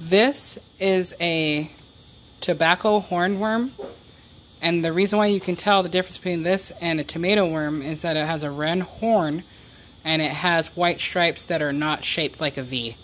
This is a tobacco hornworm. And the reason why you can tell the difference between this and a tomato worm is that it has a red horn and it has white stripes that are not shaped like a V.